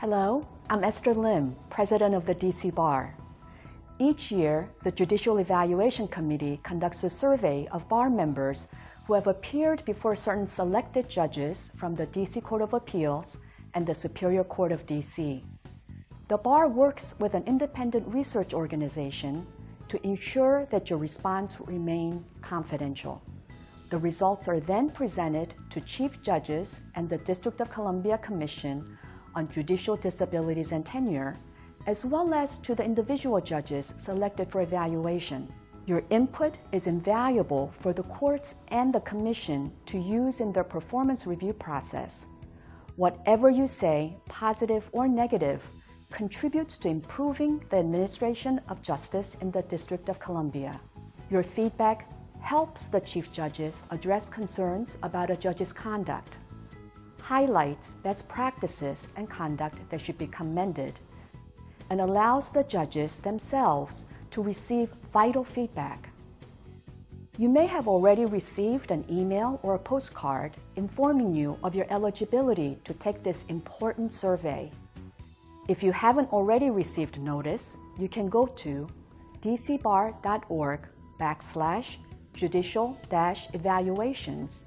Hello, I'm Esther Lim, President of the DC Bar. Each year, the Judicial Evaluation Committee conducts a survey of bar members who have appeared before certain selected judges from the DC Court of Appeals and the Superior Court of DC. The bar works with an independent research organization to ensure that your response remain confidential. The results are then presented to chief judges and the District of Columbia Commission on Judicial Disabilities and Tenure, as well as to the individual judges selected for evaluation. Your input is invaluable for the courts and the Commission to use in their performance review process. Whatever you say, positive or negative, contributes to improving the administration of justice in the District of Columbia. Your feedback helps the chief judges address concerns about a judge's conduct, highlights best practices and conduct that should be commended, and allows the judges themselves to receive vital feedback. You may have already received an email or a postcard informing you of your eligibility to take this important survey. If you haven't already received notice, you can go to dcbar.org backslash judicial-evaluations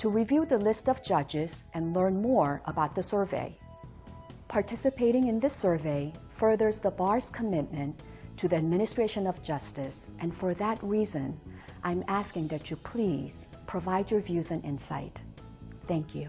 to review the list of judges and learn more about the survey. Participating in this survey furthers the bar's commitment to the administration of justice, and for that reason, I'm asking that you please provide your views and insight. Thank you.